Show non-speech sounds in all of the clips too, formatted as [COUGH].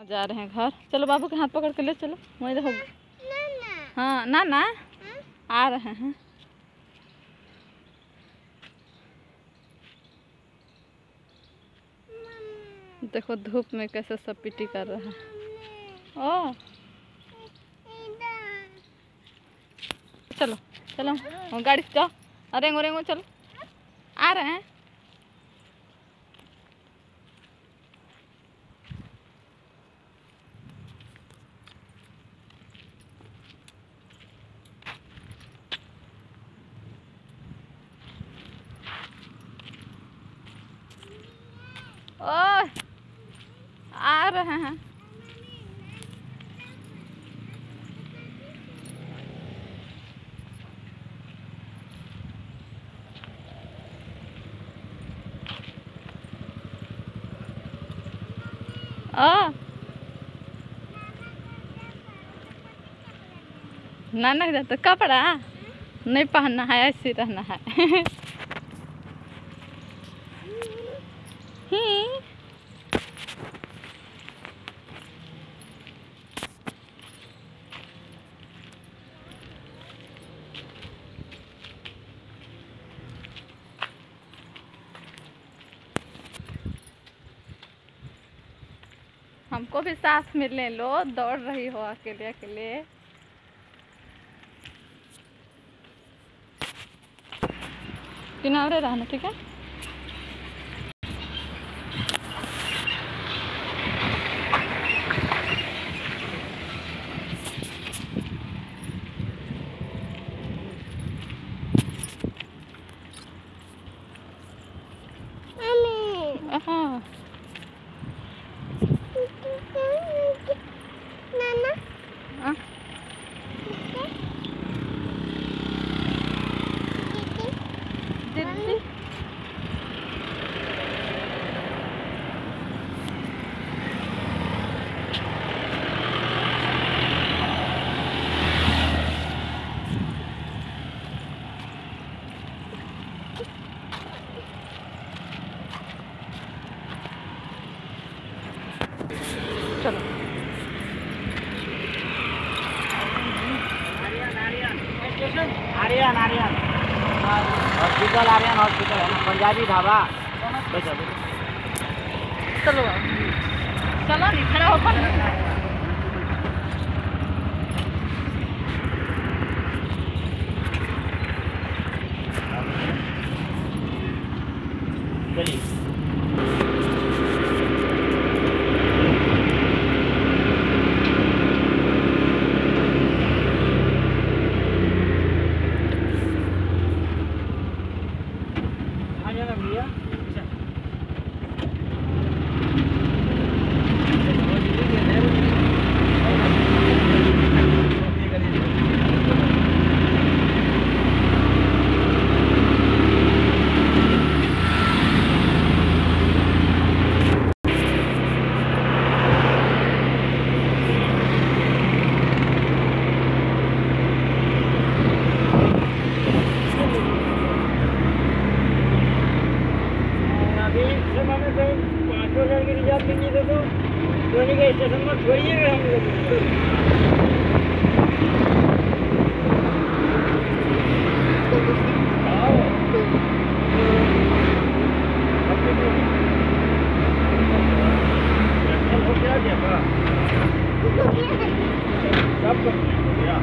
जा रहे हैं घर। चलो बाबू के हाथ पकड़ के ले चलो। वहीं रहो हाँ ना ना आ रहे हैं। देखो धूप में कैसे सब पिटी कर रहा है। ओ। चलो चलो। गाड़ी से जाओ। रेंगो चलो। आ रहे हैं। ओ आ रहे हैं। ओ ना ना तो कपड़ा नहीं पहनना है, ऐसे रहना है। [LAUGHS] हमको भी सांस मिलने लो दौड़ रही हो अकेले अकेले। किनारे रहना ठीक है हाँ हाँ दीदी चलो। आर्यन आर्यन हॉस्पिटल आर्यन हॉस्पिटल है ना? पंजाबी ढाबा। चलो। चलो खड़ा होकर minha na minha. स्टेशन पर छोड़िएगा हम लोग हो? सब कंप्लीट हो गया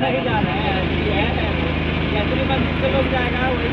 नहीं जा रहा है जैसे है मंदिर से लोग जाएगा वही